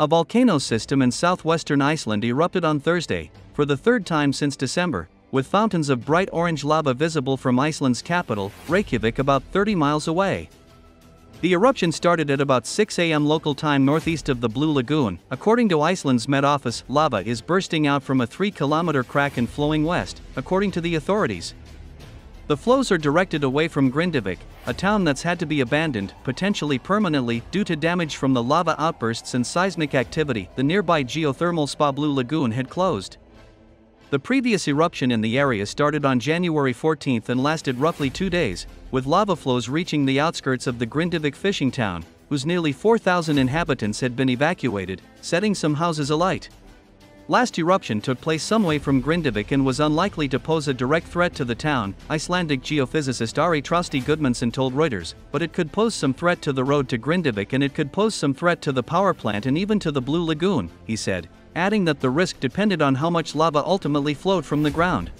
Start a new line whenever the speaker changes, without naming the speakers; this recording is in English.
A volcano system in southwestern Iceland erupted on Thursday, for the third time since December, with fountains of bright orange lava visible from Iceland's capital, Reykjavik, about 30 miles away. The eruption started at about 6 a.m. local time northeast of the Blue Lagoon. According to Iceland's Met Office, lava is bursting out from a 3 kilometer crack and flowing west, according to the authorities. The flows are directed away from Grindavik, a town that's had to be abandoned, potentially permanently, due to damage from the lava outbursts and seismic activity. The nearby geothermal spa Blue Lagoon had closed. The previous eruption in the area started on January 14 and lasted roughly two days, with lava flows reaching the outskirts of the Grindavik fishing town, whose nearly 4,000 inhabitants had been evacuated, setting some houses alight. Last eruption took place some way from Grindavik and was unlikely to pose a direct threat to the town, Icelandic geophysicist Ari Trausti Gudmundsson told Reuters, but it could pose some threat to the road to Grindavik and it could pose some threat to the power plant and even to the Blue Lagoon, he said adding that the risk depended on how much lava ultimately flowed from the ground.